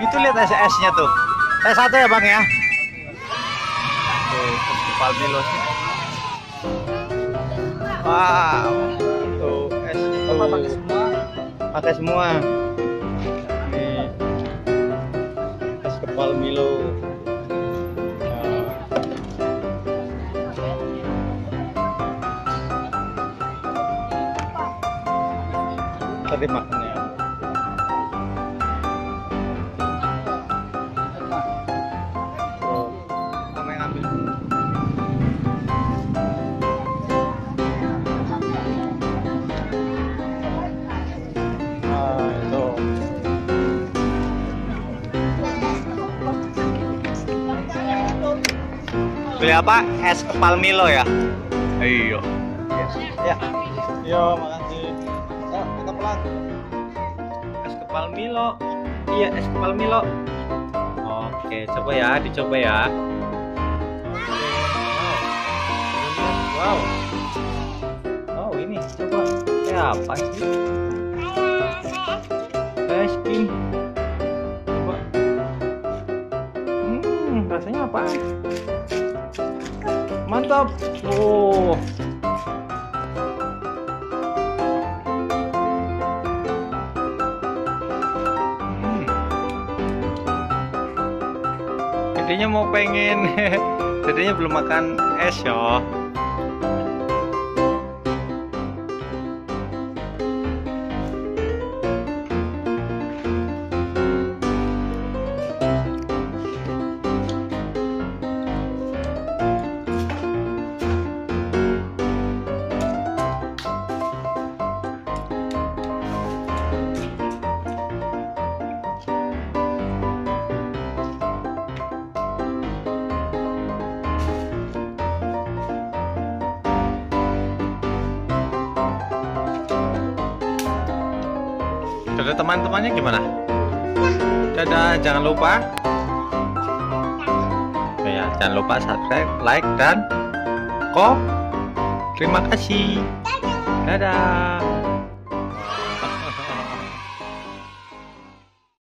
Itu lihat es-esnya tuh. Es satu ya bang ya. Tuh, sih. Wow. Tuh, es tuh. pakai semua Pakai semua. Nih. Es kepal Milo. Nah. Beli apa? Es kepal Milo ya? Iya. Ya. Yo, makasih. Ayo, kita pulang. Es kepal Milo. Iya, es kepal Milo. Oke, coba ya, dicoba ya. Wow. Wow. Oh, ini coba. Kayak apa sih? Es krim. Coba. Hmm, rasanya apa? Mantap. Oh. Hmm. Gedenya mau pengen. Gedenya belum makan es yo. Dadah teman-temannya gimana? Dadah, jangan lupa. Ya, jangan lupa subscribe, like, dan kok. Terima kasih. Dadah.